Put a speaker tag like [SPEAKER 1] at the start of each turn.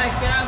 [SPEAKER 1] guys, get out.